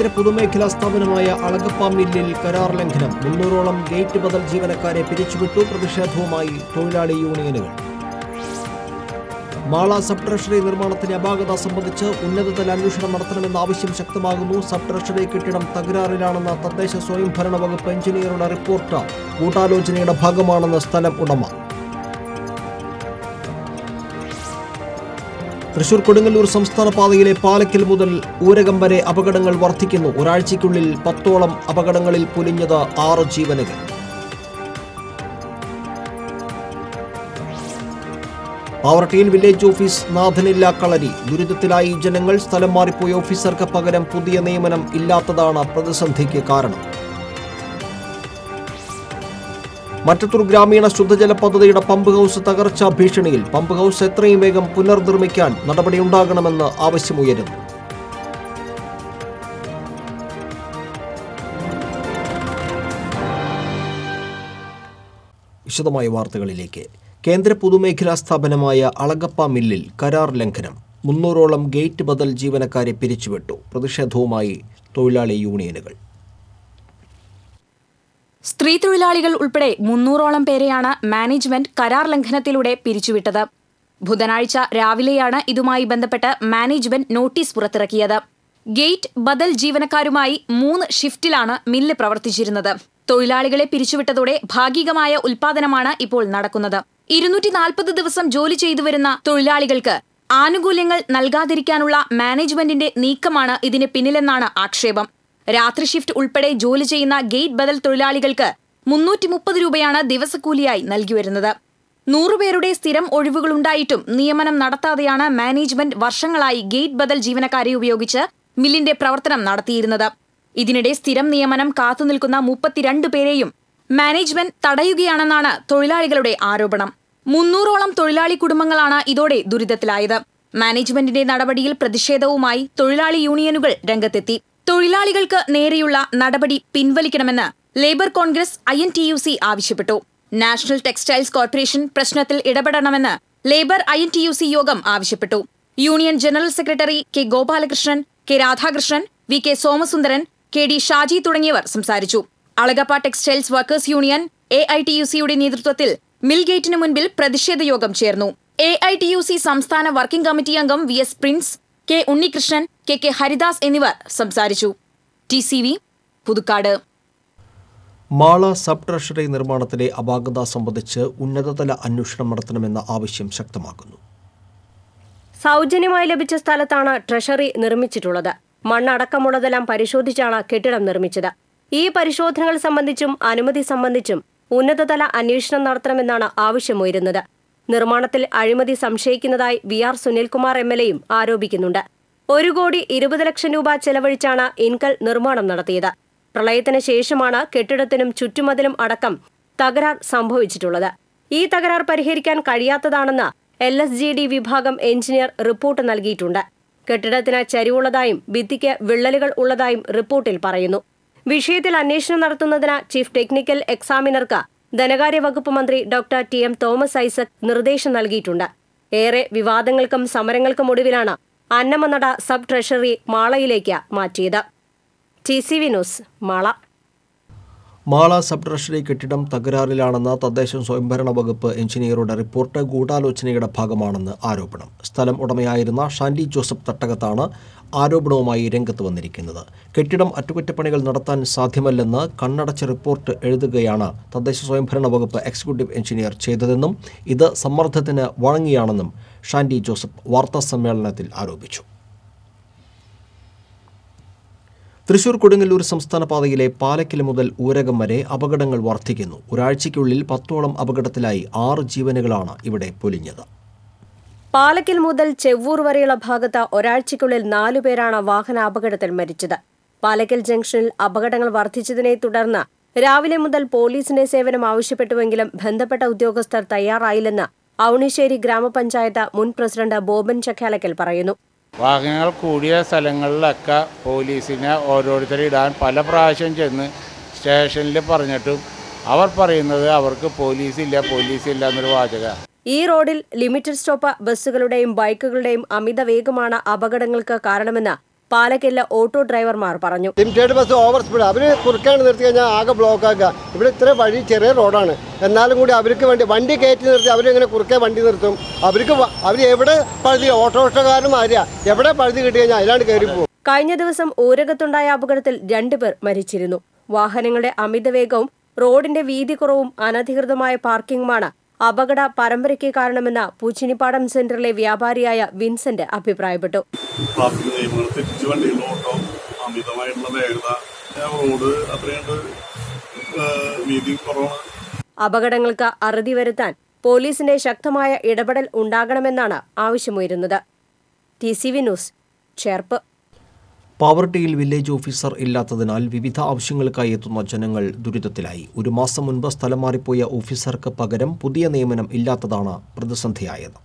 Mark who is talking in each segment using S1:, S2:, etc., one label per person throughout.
S1: കേന്ദ്ര പൊതുമേഖലാ സ്ഥാപനമായ അളഗപ്പ മില്ലിൽ കരാർ ലംഘനം. മുന്നൂറോളം ഗേറ്റ് ബദൽ ജീവനക്കാരെ പിരിച്ചുവിട്ടു പ്രതിഷേധവുമായി തൊഴിലാളി യൂണിയനുകൾ. മാള സബ് ട്രഷറി നിർമ്മാണത്തിന് അപാകത സംബന്ധിച്ച് ഉന്നതതല അന്വേഷണം നടത്തണമെന്ന ആവശ്യം ശക്തമാകുന്നു. സബ് ട്രഷറി കെട്ടിടം തകരാറിലാണെന്ന തദ്ദേശ സ്വയംഭരണ വകുപ്പ് എഞ്ചിനീയറുടെ റിപ്പോർട്ട്. കൂട്ടാലോചനയുടെ ഭാഗമാണെന്ന് സ്ഥലം ഉടമ. തൃശൂർ കൊടുങ്ങല്ലൂർ സംസ്ഥാന പാതയിലെ പാലക്കൽ മുതൽ ഊരകം വരെ അപകടങ്ങൾ വർദ്ധിക്കുന്നു. ഒരാഴ്ചയ്ക്കുള്ളിൽ പത്തോളം അപകടങ്ങളിൽ പൊലിഞ്ഞത് ആറ് ജീവനുകൾ പാവർട്ടിയിൽ വില്ലേജ് ഓഫീസ് നാഥനില്ല കളരി. ദുരിതത്തിലായി ജനങ്ങൾ സ്ഥലം മാറിപ്പോയ ഓഫീസർക്ക് പകരം പുതിയ നിയമനം ഇല്ലാത്തതാണ് പ്രതിസന്ധിക്ക് കാരണം. മറ്റത്തൂർ ഗ്രാമീണ ശുദ്ധജല പദ്ധതിയുടെ പമ്പ് ഹൗസ് തകർച്ചാ ഭീഷണിയിൽ പമ്പ് ഹൗസ് എത്രയും വേഗം പുനർനിർമ്മിക്കാൻ നടപടിയുണ്ടാകണമെന്ന് ആവശ്യമുയരുന്നു. വിശദമായ വാർത്തകളിലേക്ക്. കേന്ദ്ര പൊതുമേഖലാ സ്ഥാപനമായ അളഗപ്പ മില്ലിൽ കരാർ ലംഘനം. മുന്നൂറോളം ഗേറ്റ് ബദൽ ജീവനക്കാരെ പിരിച്ചുവിട്ടു. പ്രതിഷേധവുമായി തൊഴിലാളി യൂണിയനുകൾ.
S2: സ്ത്രീ തൊഴിലാളികൾ ഉൾപ്പെടെ മുന്നൂറോളം പേരെയാണ് മാനേജ്മെന്റ് കരാർ ലംഘനത്തിലൂടെ പിരിച്ചുവിട്ടത്. ബുധനാഴ്ച രാവിലെയാണ് ഇതുമായി ബന്ധപ്പെട്ട് മാനേജ്മെന്റ് നോട്ടീസ് പുറത്തിറക്കിയത്. ഗേറ്റ് ബദൽ ജീവനക്കാരുമായി മൂന്ന് ഷിഫ്റ്റിലാണ് മില്ല് പ്രവർത്തിച്ചിരുന്നത്. തൊഴിലാളികളെ പിരിച്ചുവിട്ടതോടെ ഭാഗികമായ ഉൽപാദനമാണ് ഇപ്പോൾ നടക്കുന്നത്. ഇരുന്നൂറ്റി നാൽപ്പത് ദിവസം ജോലി ചെയ്തു വരുന്ന തൊഴിലാളികൾക്ക് ആനുകൂല്യങ്ങൾ നൽകാതിരിക്കാനുള്ള മാനേജ്മെന്റിന്റെ നീക്കമാണ് ഇതിന് പിന്നിലെന്നാണ് ആക്ഷേപം. രാത്രി ഷിഫ്റ്റ് ഉൾപ്പെടെ ജോലി ചെയ്യുന്ന ഗേറ്റ് ബദൽ തൊഴിലാളികൾക്ക് മുന്നൂറ്റി മുപ്പത് രൂപയാണ് ദിവസക്കൂലിയായി നൽകി വരുന്നത് നൂറുപേരുടെ സ്ഥിരം ഒഴിവുകളുണ്ടായിട്ടും നിയമനം നടത്താതെയാണ് മാനേജ്മെന്റ് വർഷങ്ങളായി ഗേറ്റ് ബദൽ ജീവനക്കാരെ ഉപയോഗിച്ച് മില്ലിന്റെ പ്രവർത്തനം നടത്തിയിരുന്നത്. ഇതിനിടെ സ്ഥിരം നിയമനം കാത്തുനിൽക്കുന്ന മുപ്പത്തിരണ്ട് പേരെയും മാനേജ്മെന്റ് തടയുകയാണെന്നാണ് തൊഴിലാളികളുടെ ആരോപണം. മുന്നൂറോളം തൊഴിലാളി കുടുംബങ്ങളാണ് ഇതോടെ ദുരിതത്തിലായത്. മാനേജ്മെന്റിന്റെ നടപടിയിൽ പ്രതിഷേധവുമായി തൊഴിലാളി യൂണിയനുകൾ രംഗത്തെത്തി. തൊഴിലാളികൾക്ക് നേരെയുള്ള നടപടി പിൻവലിക്കണമെന്ന് labour congress I N T U C ആവശ്യപ്പെട്ടു. നാഷണൽ ടെക്സ്റ്റൈൽസ് കോർപ്പറേഷൻ പ്രശ്നത്തിൽ ഇടപെടണമെന്ന് labour I N T U C യോഗം ആവശ്യപ്പെട്ടു. Union general secretary K Gopalakrishnan K Radhakrishnan V K Somasundaran K D Shaji തുടങ്ങിയവർ സംസാരിച്ചു. Alagappa textiles workers union A I T U സിയുടെ നേതൃത്വത്തിൽ mill ഗേറ്റിന് മുൻപിൽ പ്രതിഷേധ യോഗം ചേർന്നു. A I T U C സംസ്ഥാന വർക്കിംഗ് കമ്മിറ്റി അംഗം V S Prince K Unnikrishnan K K Haridas എന്നിവർ സംസാരിച്ചു. T C V Puthukkad.
S1: Mala sub treasury നിർമ്മാണത്തിലെ അപാകത സംബന്ധിച്ച് ഉന്നതതല അന്വേഷണം നടത്തണമെന്ന ആവശ്യം ശക്തമാക്കുന്നു.
S3: സൗജന്യമായി ലഭിച്ച സ്ഥലത്താണ് ട്രഷറി നിർമ്മിച്ചിട്ടുള്ളത്. മണ്ണടക്കമുള്ളതെല്ലാം പരിശോധിച്ചാണ് കെട്ടിടം നിർമ്മിച്ചത്. ഈ പരിശോധനകൾ സംബന്ധിച്ചും അനുമതി സംബന്ധിച്ചും ഉന്നതതല അന്വേഷണം നടത്തണമെന്നാണ് ആവശ്യമുയരുന്നത്. നിർമ്മാണത്തിൽ അഴിമതി സംശയിക്കുന്നതായി V R Sunilkumar M L എയും ആരോപിക്കുന്നുണ്ട്. ഒരു കോടി ഇരുപത് ലക്ഷം രൂപ ചെലവഴിച്ചാണ് ഇൻകൽ നിർമ്മാണം നടത്തിയത്. പ്രളയത്തിന് ശേഷമാണ് കെട്ടിടത്തിനും ചുറ്റുമതിലും അടക്കം തകരാർ സംഭവിച്ചിട്ടുള്ളത്. ഈ തകരാർ പരിഹരിക്കാൻ കഴിയാത്തതാണെന്ന് എൽ എസ് ജി ഡി വിഭാഗം എഞ്ചിനീയർ റിപ്പോർട്ട് നൽകിയിട്ടുണ്ട്. കെട്ടിടത്തിന് ചരിവുള്ളതായും ഭിത്തിക്ക് വിള്ളലുകൾ ഉള്ളതായും റിപ്പോർട്ടിൽ പറയുന്നു. വിഷയത്തിൽ അന്വേഷണം നടത്തുന്നതിന് ചീഫ് ടെക്നിക്കൽ എക്സാമിനർക്ക് ധനകാര്യ വകുപ്പ് മന്ത്രി doctor T M Thomas Isaac നിർദ്ദേശം നൽകിയിട്ടുണ്ട്. ഏറെ വിവാദങ്ങൾക്കും സമരങ്ങൾക്കും ഒടുവിലാണ് അന്നമനട സബ് ട്രഷറി മാളയിലേക്ക് മാറ്റിയത്. T C V news Mala.
S1: Mala sub treasury കെട്ടിടം തകരാറിലാണെന്ന തദ്ദേശ സ്വയംഭരണ വകുപ്പ് എഞ്ചിനീയറുടെ റിപ്പോർട്ട് ഗൂഢാലോചനയുടെ ഭാഗമാണെന്ന് ആരോപണം. സ്ഥലം ഉടമയായിരുന്ന ഷാൻഡി ജോസഫ് തട്ടകത്താണ് ആരോപണവുമായി രംഗത്ത് വന്നിരിക്കുന്നത്. കെട്ടിടം അറ്റകുറ്റപ്പണികൾ നടത്താൻ സാധ്യമല്ലെന്ന് കണ്ണടച്ച റിപ്പോർട്ട് എഴുതുകയാണ് തദ്ദേശ സ്വയംഭരണ വകുപ്പ് എക്സിക്യൂട്ടീവ് എഞ്ചിനീയർ ചെയ്തതെന്നും ഇത് സമ്മർദ്ദത്തിന് വഴങ്ങിയാണെന്നും ഷാൻഡി ജോസഫ് വാർത്താ സമ്മേളനത്തിൽ ആരോപിച്ചു. തൃശൂർ കൊടുങ്ങല്ലൂർ സംസ്ഥാന പാതയിലെ പാലക്കിൽ മുതൽ ഊരകം വരെ അപകടങ്ങൾ വർദ്ധിക്കുന്നു. ഒരാഴ്ചയ്ക്കുള്ളിൽ പത്തോളം അപകടത്തിലായി ആറ് ജീവനുകളാണ് ഇവിടെ പൊലിഞ്ഞത്.
S3: പാലക്കിൽ മുതൽ ചെവ്വൂർ വരെയുള്ള ഭാഗത്ത് ഒരാഴ്ചയ്ക്കുള്ളിൽ നാലുപേരാണ് വാഹനാപകടത്തിൽ മരിച്ചത്. പാലക്കൽ ജംഗ്ഷനിൽ അപകടങ്ങൾ വർദ്ധിച്ചതിനെ തുടർന്ന് രാവിലെ മുതൽ പോലീസിന്റെ സേവനം ആവശ്യപ്പെട്ടുവെങ്കിലും ബന്ധപ്പെട്ട ഉദ്യോഗസ്ഥർ തയ്യാറായില്ലെന്ന് ഔണിശ്ശേരി ഗ്രാമപഞ്ചായത്ത് മുൻ പ്രസിഡന്റ് ബോബൻ ചക്കാലക്കൽ പറയുന്നു.
S4: വാഹനങ്ങൾ കൂടിയ സ്ഥലങ്ങളിലൊക്കെ പോലീസിനെ ഓരോരുത്തരെ ഇടാൻ പല പ്രാവശ്യം ചെന്ന് സ്റ്റേഷനിൽ പറഞ്ഞിട്ടും അവർ പറയുന്നത് അവർക്ക് പോലീസ് ഇല്ല പോലീസ് ഇല്ല എന്നൊരു വാചക.
S3: ഈ റോഡിൽ ലിമിറ്റഡ് സ്റ്റോപ്പ് ബസ്സുകളുടെയും ബൈക്കുകളുടെയും അമിത വേഗമാണ് അപകടങ്ങൾക്ക് കാരണമെന്ന് പാലക്കലിലെ ഓട്ടോ ഡ്രൈവർമാർ പറഞ്ഞു.
S5: Limited bus over speed. അവർ കുറുക്കാണ് നിർത്തി കഴിഞ്ഞാൽ ആകെ ബ്ലോക്ക് ആക്കുക. ഇവിടെ ഇത്ര വഴി ചെറിയ റോഡാണ് എന്നാലും കൂടി അവർക്ക് വേണ്ടി വണ്ടി കയറ്റി നിർത്തി അവരിങ്ങനെ കുറുക്കെ വണ്ടി നിർത്തും. അവർക്ക് അവർ എവിടെ പഴുതി ഓട്ടോറിക്ഷക്കാരനും ആര്യ. എവിടെ പഴുതി കിട്ടി കഴിഞ്ഞാൽ അതിലാണ് കയറി പോകും
S3: കഴിഞ്ഞ ദിവസം ഊരകത്തുണ്ടായ അപകടത്തിൽ രണ്ടുപേർ മരിച്ചിരുന്നു. വാഹനങ്ങളുടെ അമിതവേഗവും റോഡിന്റെ വീതി കുറവും അനധികൃതമായ പാർക്കിംഗുമാണ് അപകട പരമ്പരയ്ക്ക് കാരണമെന്ന് പൂച്ചിനിപ്പാടം സെന്ററിലെ വ്യാപാരിയായ വിൻസെന്റ് അഭിപ്രായപ്പെട്ടു. അപകടങ്ങൾക്ക് അറുതി വരുത്താൻ പോലീസിന്റെ ശക്തമായ ഇടപെടൽ ഉണ്ടാകണമെന്നാണ് ആവശ്യമുയരുന്നത്. T C V news Cherpu.
S1: പാവർട്ടിയിൽ village officer ഇല്ലാത്തതിനാൽ വിവിധ ആവശ്യങ്ങൾക്കായി എത്തുന്ന ജനങ്ങൾ ദുരിതത്തിലായി. ഒരു മാസം മുൻപ് സ്ഥലം മാറിപ്പോയ ഓഫീസർക്ക് പകരം പുതിയ നിയമനം ഇല്ലാത്തതാണ് പ്രതിസന്ധിയായത്.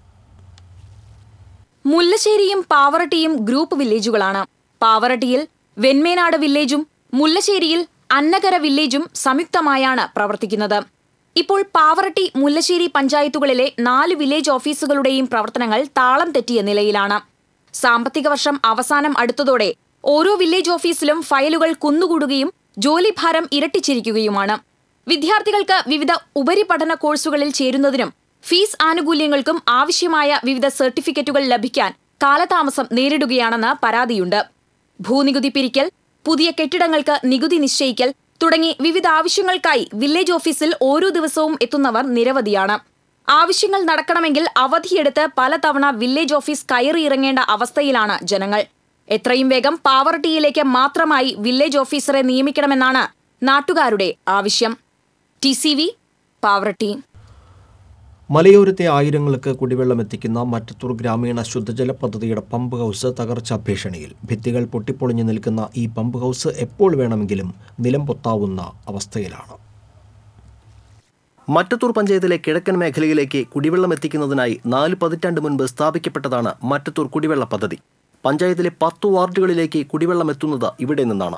S2: മുല്ലശ്ശേരിയും പാവറട്ടിയും ഗ്രൂപ്പ് വില്ലേജുകളാണ്. പാവറട്ടിയിൽ വെൺമേനാട് വില്ലേജും മുല്ലശ്ശേരിയിൽ അന്നകര വില്ലേജും സംയുക്തമായാണ് പ്രവർത്തിക്കുന്നത്. ഇപ്പോൾ പാവറട്ടി മുല്ലശ്ശേരി പഞ്ചായത്തുകളിലെ നാല് വില്ലേജ് ഓഫീസുകളുടെയും പ്രവർത്തനങ്ങൾ താളം തെറ്റിയ നിലയിലാണ്. സാമ്പത്തിക വർഷം അവസാനം അടുത്തതോടെ ഓരോ വില്ലേജ് ഓഫീസിലും ഫയലുകൾ കുന്നുകൂടുകയും ജോലിഭാരം ഇരട്ടിച്ചിരിക്കുകയുമാണ്. വിദ്യാർത്ഥികൾക്ക് വിവിധ ഉപരിപഠന കോഴ്സുകളിൽ ചേരുന്നതിനും ഫീസ് ആനുകൂല്യങ്ങൾക്കും ആവശ്യമായ വിവിധ സർട്ടിഫിക്കറ്റുകൾ ലഭിക്കാൻ കാലതാമസം നേരിടുകയാണെന്ന് പരാതിയുണ്ട്. ഭൂനികുതി പിരിക്കൽ പുതിയ കെട്ടിടങ്ങൾക്ക് നികുതി നിശ്ചയിക്കൽ തുടങ്ങി വിവിധ ആവശ്യങ്ങൾക്കായി വില്ലേജ് ഓഫീസിൽ ഓരോ ദിവസവും എത്തുന്നവർ നിരവധിയാണ്. ആവശ്യങ്ങൾ നടക്കണമെങ്കിൽ അവധിയെടുത്ത് പലതവണ വില്ലേജ് ഓഫീസ് കയറിയിറങ്ങേണ്ട അവസ്ഥയിലാണ് ജനങ്ങൾ. എത്രയും വേഗം പാവർട്ടിയിലേക്ക് മാത്രമായി വില്ലേജ് ഓഫീസറെ നിയമിക്കണമെന്നാണ് നാട്ടുകാരുടെ ആവശ്യം. ടി സി വി പാവർട്ടി
S1: മലയോരത്തെ ആയിരങ്ങൾക്ക് കുടിവെള്ളം എത്തിക്കുന്ന മറ്റത്തൂർ ഗ്രാമീണ ശുദ്ധജല പദ്ധതിയുടെ പമ്പ് ഹൗസ് തകർച്ചാ ഭീഷണിയിൽ. ഭിത്തികൾ പൊട്ടിപ്പൊളിഞ്ഞു നിൽക്കുന്ന ഈ പമ്പ് ഹൗസ് എപ്പോൾ വേണമെങ്കിലും നിലം പൊത്താവുന്ന അവസ്ഥയിലാണ്.
S6: മറ്റത്തൂർ പഞ്ചായത്തിലെ കിഴക്കൻ മേഖലയിലേക്ക് കുടിവെള്ളം എത്തിക്കുന്നതിനായി നാല് പതിറ്റാണ്ട് മുൻപ് സ്ഥാപിക്കപ്പെട്ടതാണ് മറ്റത്തൂർ കുടിവെള്ള പദ്ധതി. പഞ്ചായത്തിലെ പത്ത് വാർഡുകളിലേക്ക് കുടിവെള്ളം എത്തുന്നത് ഇവിടെ നിന്നാണ്.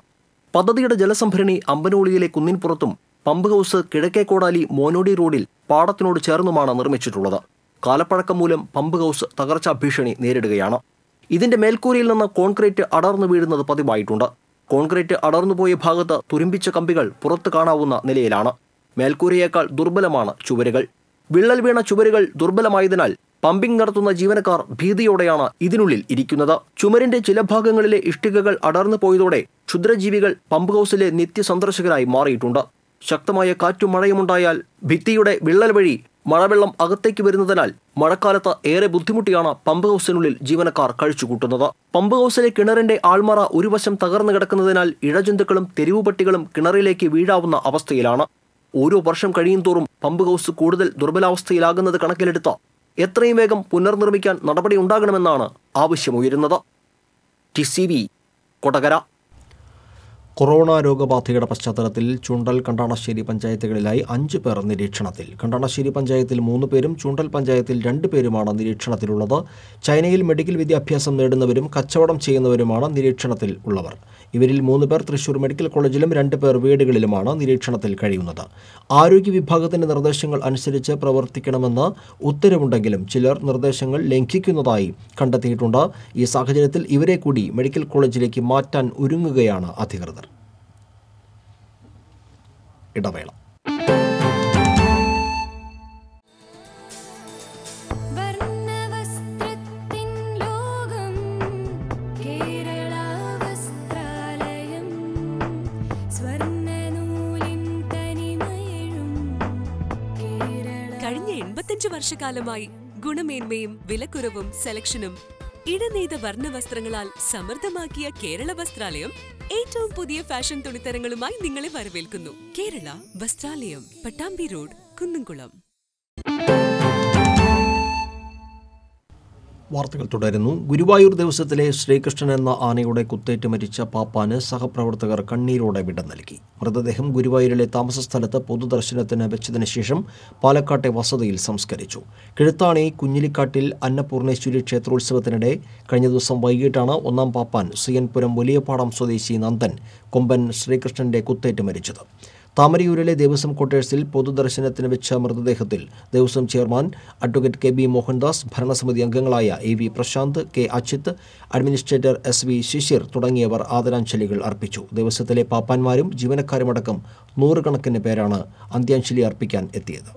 S6: പദ്ധതിയുടെ ജലസംഭരണി അമ്പനോളിയിലെ കുന്നിൻപുറത്തും പമ്പ് ഹൗസ് കിഴക്കേ കോടാലി മോനോടി റോഡിൽ പാടത്തിനോട് ചേർന്നുമാണ് നിർമ്മിച്ചിട്ടുള്ളത്. കാലപ്പഴക്കം മൂലം പമ്പ് ഹൗസ് തകർച്ചാ ഭീഷണി നേരിടുകയാണ്. ഇതിന്റെ മേൽക്കൂരയിൽ നിന്ന് കോൺക്രീറ്റ് അടർന്നു വീഴുന്നത് പതിവായിട്ടുണ്ട്. കോൺക്രീറ്റ് അടർന്നുപോയ ഭാഗത്ത് തുരുമ്പിച്ച കമ്പികൾ പുറത്തു കാണാവുന്ന നിലയിലാണ്. മേൽക്കൂരയേക്കാൾ ദുർബലമാണ് ചുവരുകൾ. വിള്ളൽ വീണ ചുവരുകൾ ദുർബലമായതിനാൽ പമ്പിംഗ് നടത്തുന്ന ജീവനക്കാർ ഭീതിയോടെയാണ് ഇതിനുള്ളിൽ ഇരിക്കുന്നത്. ചുമരിന്റെ ചില ഭാഗങ്ങളിലെ ഇഷ്ടികകൾ അടർന്നു പോയതോടെ ക്ഷുദ്രജീവികൾ പമ്പ് ഹൗസിലെ നിത്യസന്ദർശകരായി മാറിയിട്ടുണ്ട്. ശക്തമായ കാറ്റും മഴയുമുണ്ടായാൽ ഭിത്തിയുടെ വിള്ളൽ വഴി മഴവെള്ളം അകത്തേക്ക് വരുന്നതിനാൽ മഴക്കാലത്ത് ഏറെ ബുദ്ധിമുട്ടിയാണ് പമ്പ് ഹൗസിനുള്ളിൽ ജീവനക്കാർ കഴിച്ചുകൂട്ടുന്നത്. പമ്പ് ഹൗസിലെ കിണറിന്റെ ആൾമറ ഒരു വശം തകർന്നു കിടക്കുന്നതിനാൽ ഇഴജന്തുക്കളും തെരുവുപട്ടികളും കിണറിലേക്ക് വീഴാവുന്ന അവസ്ഥയിലാണ്. ഓരോ വർഷം കഴിയും തോറും പമ്പ് ഹൗസ് കൂടുതൽ ദുർബലാവസ്ഥയിലാകുന്നത് കണക്കിലെടുത്ത് എത്രയും വേഗം പുനർനിർമ്മിക്കാൻ നടപടി ഉണ്ടാകണമെന്നാണ് ആവശ്യമുയരുന്നത്. T C B Kodakara.
S1: Corona രോഗബാധയുടെ പശ്ചാത്തലത്തിൽ ചുണ്ടൽ കണ്ടാണശ്ശേരി പഞ്ചായത്തുകളിലായി അഞ്ച് പേർ നിരീക്ഷണത്തിൽ. കണ്ടാണശ്ശേരി പഞ്ചായത്തിൽ മൂന്ന് പേരും ചുണ്ടൽ പഞ്ചായത്തിൽ രണ്ട് പേരുമാണ് നിരീക്ഷണത്തിലുള്ളത്. ചൈനയിൽ മെഡിക്കൽ വിദ്യാഭ്യാസം നേടുന്നവരും കച്ചവടം ചെയ്യുന്നവരുമാണ് നിരീക്ഷണത്തിൽ ഉള്ളവർ ഇവരിൽ മൂന്ന് പേർ തൃശൂർ മെഡിക്കൽ കോളേജിലും രണ്ട് പേർ വീടുകളിലുമാണ് നിരീക്ഷണത്തിൽ കഴിയുന്നത്. ആരോഗ്യ വിഭാഗത്തിന്റെ നിർദ്ദേശങ്ങൾ അനുസരിച്ച് പ്രവർത്തിക്കണമെന്ന് ഉത്തരവുണ്ടെങ്കിലും ചിലർ നിർദ്ദേശങ്ങൾ ലംഘിക്കുന്നതായി കണ്ടെത്തിയിട്ടുണ്ട്. ഈ സാഹചര്യത്തിൽ ഇവരെ കൂടി മെഡിക്കൽ കോളേജിലേക്ക് മാറ്റാൻ ഒരുങ്ങുകയാണ് അധികൃതർ. ഇടവേള.
S7: വർഷക്കാലമായി ഗുണമേന്മയും വിലക്കുറവും സെലക്ഷനും ഇടനെയ്ത വർണവസ്ത്രങ്ങളാൽ സമൃദ്ധമാക്കിയ കേരള വസ്ത്രാലയം ഏറ്റവും പുതിയ ഫാഷൻ തുണിത്തരങ്ങളുമായി നിങ്ങളെ വരവേൽക്കുന്നു. കേരള വസ്ത്രാലയം പട്ടാമ്പി റോഡ് കുന്നംകുളം.
S1: വാർത്തകൾ. തുടരുന്നു. ഗുരുവായൂർ ദിവസത്തിലെ ശ്രീകൃഷ്ണൻ എന്ന ആനയുടെ കുത്തേറ്റ് മരിച്ച പാപ്പാന് സഹപ്രവർത്തകർ കണ്ണീരോടെ വിട നൽകി. മൃതദേഹം ഗുരുവായൂരിലെ താമസ സ്ഥലത്ത് പൊതുദർശനത്തിന് വെച്ചതിന് ശേഷം പാലക്കാട്ടെ വസതിയിൽ സംസ്കരിച്ചു. കിഴുത്താണി കുഞ്ഞിലിക്കാട്ടിൽ അന്നപൂർണേശ്വരി ക്ഷേത്രോത്സവത്തിനിടെ കഴിഞ്ഞ ദിവസം വൈകിട്ടാണ് ഒന്നാം പാപ്പാൻ സിയൻപുരം വലിയപാടം സ്വദേശി നന്ദൻ കൊമ്പൻ ശ്രീകൃഷ്ണന്റെ കുത്തേറ്റ് മരിച്ചത്. താമരയൂരിലെ ദേവസ്വം ക്വാർട്ടേഴ്സിൽ പൊതുദർശനത്തിന് വെച്ച മൃതദേഹത്തിൽ Devaswom chairman advocate K B Mohandas ഭരണസമിതി അംഗങ്ങളായ A V Prasanth K Achuth administrator S V Shishir തുടങ്ങിയവർ ആദരാഞ്ജലികൾ അർപ്പിച്ചു. ദേവസ്വത്തിലെ പാപ്പാന്മാരും ജീവനക്കാരുമടക്കം നൂറുകണക്കിന് പേരാണ് അന്ത്യാഞ്ജലി അർപ്പിക്കാൻ എത്തിയത്.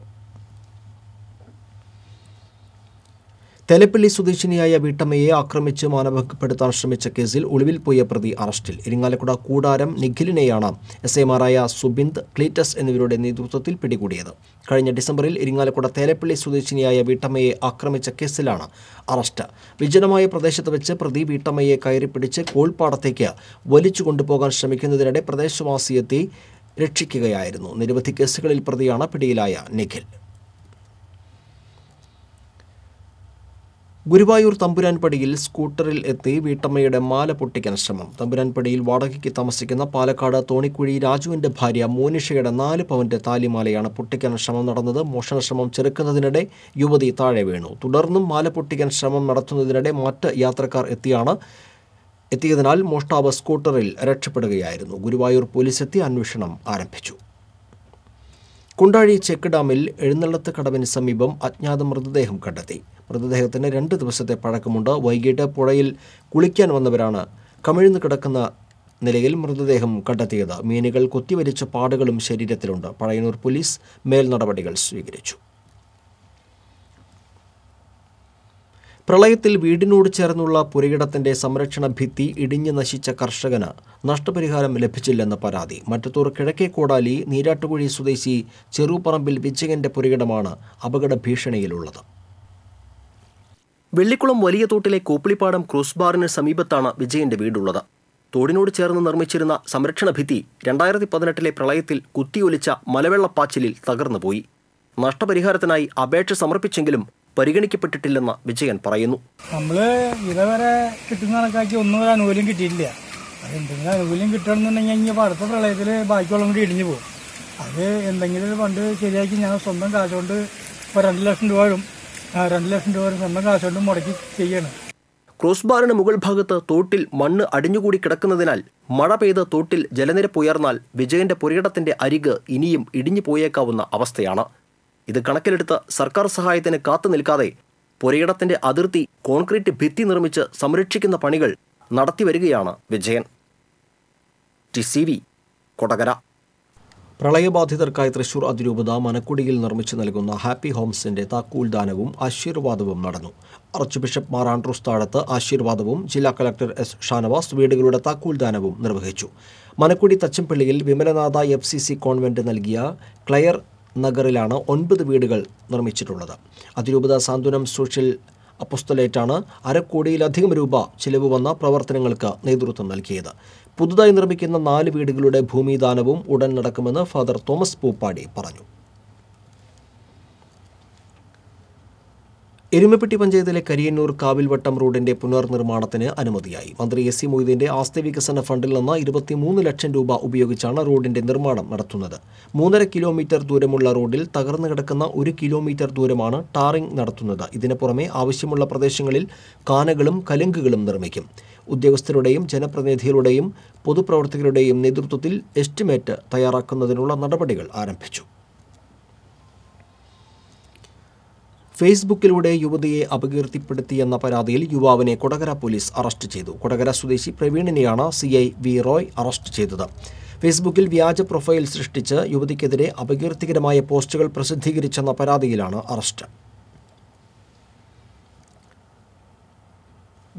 S1: തെലപ്പള്ളി സ്വദേശിനിയായ വീട്ടമ്മയെ ആക്രമിച്ച് മാനഭംഗപ്പെടുത്താൻ ശ്രമിച്ച കേസിൽ ഒളിവിൽ പോയ പ്രതി അറസ്റ്റിൽ. ഇരിങ്ങാലക്കുട കൂടാരം നിഖിലിനെയാണ് എസ് ഐമാരായ സുബിന്ദ് ക്ലീറ്റസ് എന്നിവരുടെ നേതൃത്വത്തിൽ പിടികൂടിയത്. കഴിഞ്ഞ ഡിസംബറിൽ ഇരിങ്ങാലക്കുട തേലപ്പള്ളി സ്വദേശിനിയായ വീട്ടമ്മയെ ആക്രമിച്ച കേസിലാണ് അറസ്റ്റ്. വിജനമായ പ്രദേശത്ത് വെച്ച് പ്രതി വീട്ടമ്മയെ കയറിപ്പിടിച്ച് കോൾപ്പാടത്തേക്ക് വലിച്ചു കൊണ്ടുപോകാൻ ശ്രമിക്കുന്നതിനിടെ പ്രദേശവാസിയെത്തി രക്ഷിക്കുകയായിരുന്നു. നിരവധി കേസുകളിൽ പ്രതിയാണ് പിടിയിലായ നിഖിൽ. ഗുരുവായൂർ തമ്പുരാൻപടിയിൽ സ്കൂട്ടറിൽ എത്തി വീട്ടമ്മയുടെ മാല പൊട്ടിക്കാൻ ശ്രമം. തമ്പുരാൻപടിയിൽ വാടകയ്ക്ക് താമസിക്കുന്ന പാലക്കാട് തോണിക്കുഴി രാജുവിന്റെ ഭാര്യ മോനിഷയുടെ നാല് പവന്റെ താലിമാലയാണ് പൊട്ടിക്കാൻ ശ്രമം നടന്നത്. മോഷണശ്രമം ചെറുക്കുന്നതിനിടെ യുവതി താഴെ വീണു. തുടർന്നും മാല പൊട്ടിക്കാൻ ശ്രമം നടത്തുന്നതിനിടെ മറ്റ് യാത്രക്കാർ എത്തിയാണ്. എത്തിയതിനാൽ മോഷ്ടാവ് സ്കൂട്ടറിൽ രക്ഷപ്പെടുകയായിരുന്നു. ഗുരുവായൂർ പോലീസ് എത്തി അന്വേഷണം ആരംഭിച്ചു. കുണ്ടാഴി ചെക്ക് ഡാമിൽ എഴുന്നള്ളത്ത് കടവിന് സമീപം അജ്ഞാത മൃതദേഹം കണ്ടെത്തി. മൃതദേഹത്തിന് രണ്ട് ദിവസത്തെ പഴക്കമുണ്ട്. വൈകിട്ട് പുഴയിൽ കുളിക്കാൻ വന്നവരാണ് കമിഴ്ന്നു കിടക്കുന്ന നിലയിൽ മൃതദേഹം കണ്ടെത്തിയത്. മീനുകൾ കൊത്തിവരിച്ച പാടുകളും ശരീരത്തിലുണ്ട്. പഴയന്നൂർ പോലീസ് മേൽ നടപടികൾ സ്വീകരിച്ചു. പ്രളയത്തിൽ വീടിനോട് ചേർന്നുള്ള പുരയിടത്തിന്റെ സംരക്ഷണ ഭിത്തി ഇടിഞ്ഞു നശിച്ച കർഷകന് നഷ്ടപരിഹാരം ലഭിച്ചില്ലെന്ന പരാതി. മറ്റത്തൂർ കിഴക്കേ കോടാലി നീരാട്ടുകുഴി സ്വദേശി ചെറുപറമ്പിൽ വിജയന്റെ പുരയിടമാണ് അപകട ഭീഷണിയിലുള്ളത്.
S6: വെള്ളിക്കുളം വലിയ തോട്ടിലെ കോപ്പിളിപ്പാടം ക്രോസ് ബാറിന് സമീപത്താണ് വിജയന്റെ വീടുള്ളത്. തോടിനോട് ചേർന്ന് നിർമ്മിച്ചിരുന്ന സംരക്ഷണ ഭിത്തി രണ്ടായിരത്തി പതിനെട്ടിലെ പ്രളയത്തിൽ കുത്തിയൊലിച്ച മലവെള്ളപ്പാച്ചിലിൽ തകർന്നുപോയി. നഷ്ടപരിഹാരത്തിനായി അപേക്ഷ സമർപ്പിച്ചെങ്കിലും പരിഗണിക്കപ്പെട്ടിട്ടില്ലെന്ന് വിജയൻ പറയുന്നു.
S8: നമ്മൾ ഇതുവരെ കിട്ടുന്ന കണക്കാക്കി ഒന്നും ഒരു ആനുകൂല്യം കിട്ടിയിട്ടില്ല. എന്തെങ്കിലും ആനുകൂല്യം കിട്ടണമെന്നുണ്ടെങ്കിൽ ഇനി ഇപ്പൊ അടുത്ത പ്രളയത്തിൽ ബാക്കിയുള്ള കൂടി ഇടിഞ്ഞു പോകും. അത് എന്തെങ്കിലും ഒരു ഫണ്ട് ശരിയാക്കി ഞാൻ സ്വന്തം കാശുകൊണ്ട് ഇപ്പോൾ രണ്ട് ലക്ഷം രൂപയും വരും. രണ്ട് ലക്ഷം രൂപ സ്വന്തം കാശുകൊണ്ട് മുടക്കി ചെയ്യണം.
S6: ക്രോസ് ബാറിന് മുകൾ ഭാഗത്ത് തോട്ടിൽ മണ്ണ് അടിഞ്ഞുകൂടി കിടക്കുന്നതിനാൽ മഴ പെയ്ത് തോട്ടിൽ ജലനിരപ്പ് ഉയർന്നാൽ വിജയന്റെ പുരയിടത്തിന്റെ അരിക് ഇനിയും ഇടിഞ്ഞു പോയേക്കാവുന്ന അവസ്ഥയാണ്. ഇത് കണക്കിലെടുത്ത് സർക്കാർ സഹായത്തിന് കാത്തു നിൽക്കാതെ പുരയിടത്തിന്റെ അതിർത്തി കോൺക്രീറ്റ് ഭിത്തി നിർമ്മിച്ച് സംരക്ഷിക്കുന്ന പണികൾ നടത്തിവരികയാണ് Vijayan. T C V Kodakara.
S1: പ്രളയബാധിതർക്കായി Thrissur അതിരൂപത മനക്കുടിയിൽ നിർമ്മിച്ചു നൽകുന്ന ഹാപ്പി ഹോംസിന്റെ താക്കൂൽദാനവും ആശീർവാദവും നടന്നു. ആർച്ച് ബിഷപ്പ് മാർ ആൻഡ്രൂസ് താഴത്ത് ആശീർവാദവും ജില്ലാ കളക്ടർ എസ് ഷാനവാസ് വീടുകളുടെ താക്കൂൽദാനവും നിർവഹിച്ചു. Manakkudi തച്ചമ്പള്ളിയിൽ Vimalanatha F C C convent നൽകിയ ക്ലയർ നഗറിലാണ് ഒൻപത് വീടുകൾ നിർമ്മിച്ചിട്ടുള്ളത്. അതിരൂപത സാന്ത്വനം സോഷ്യൽ അപ്പുസ്തലേറ്റാണ് അരക്കോടിയിലധികം രൂപ ചിലവ് വന്ന പ്രവർത്തനങ്ങൾക്ക് നേതൃത്വം നൽകിയത്. പുതുതായി നിർമ്മിക്കുന്ന നാല് വീടുകളുടെ ഭൂമിദാനവും ഉടൻ നടക്കുമെന്ന് ഫാദർ തോമസ് പൂപ്പാടി പറഞ്ഞു. എരുമപ്പെട്ടി പഞ്ചായത്തിലെ കരിയന്നൂർ കാവിൽവട്ടം റോഡിന്റെ പുനർനിർമ്മാണത്തിന് അനുമതിയായി. മന്ത്രി എസ് സി മൊയ്തീന്റെ ആസ്തി വികസന ഫണ്ടിൽ നിന്ന് ഇരുപത്തിമൂന്ന് ലക്ഷം രൂപ ഉപയോഗിച്ചാണ് റോഡിന്റെ നിർമ്മാണം നടത്തുന്നത്. മൂന്നര കിലോമീറ്റർ ദൂരമുള്ള റോഡിൽ തകർന്നു കിടക്കുന്ന ഒരു കിലോമീറ്റർ ദൂരമാണ് ടാറിംഗ് നടത്തുന്നത്. ഇതിനു പുറമെ ആവശ്യമുള്ള പ്രദേശങ്ങളിൽ കാനകളും കലുങ്കുകളും നിർമ്മിക്കും. ഉദ്യോഗസ്ഥരുടെയും ജനപ്രതിനിധികളുടെയും പൊതുപ്രവർത്തകരുടെയും നേതൃത്വത്തിൽ എസ്റ്റിമേറ്റ് തയ്യാറാക്കുന്നതിനുള്ള നടപടികൾ ആരംഭിച്ചു. ഫേസ്ബുക്കിലൂടെ യുവതിയെ അപകീർത്തിപ്പെടുത്തിയെന്ന പരാതിയിൽ യുവാവിനെ കൊടകര പോലീസ് അറസ്റ്റ് ചെയ്തു. കൊടകര സ്വദേശി പ്രവീണിനെയാണ് C I V Roy arrest ചെയ്തത്. ഫേസ്ബുക്കിൽ വ്യാജ പ്രൊഫൈൽ സൃഷ്ടിച്ച് യുവതിക്കെതിരെ അപകീർത്തികരമായ പോസ്റ്റുകൾ പ്രസിദ്ധീകരിച്ചെന്ന പരാതിയിലാണ് അറസ്റ്റ്.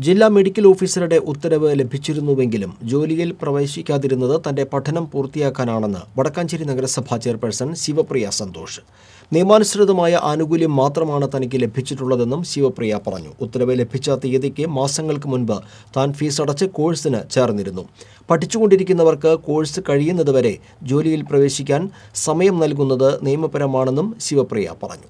S1: ജില്ലാ മെഡിക്കൽ ഓഫീസറുടെ ഉത്തരവ് ലഭിച്ചിരുന്നുവെങ്കിലും ജോലിയിൽ പ്രവേശിക്കാതിരുന്നത് തന്റെ പഠനം പൂർത്തിയാക്കാനാണെന്ന് വടക്കാഞ്ചേരി നഗരസഭാ ചെയർപേഴ്സൺ ശിവപ്രിയ സന്തോഷ്. നിയമാനുസൃതമായ ആനുകൂല്യം മാത്രമാണ് തനിക്ക് ലഭിച്ചിട്ടുള്ളതെന്നും ശിവപ്രിയ പറഞ്ഞു. ഉത്തരവ് ലഭിച്ച തീയതിക്ക് മാസങ്ങൾക്ക് മുൻപ് താൻ ഫീസ് അടച്ച് കോഴ്സിന് ചേർന്നിരുന്നു. പഠിച്ചുകൊണ്ടിരിക്കുന്നവർക്ക് കോഴ്സ് കഴിയുന്നതുവരെ ജോലിയിൽ പ്രവേശിക്കാൻ സമയം നൽകുന്നത് നിയമപരമാണെന്നും ശിവപ്രിയ പറഞ്ഞു.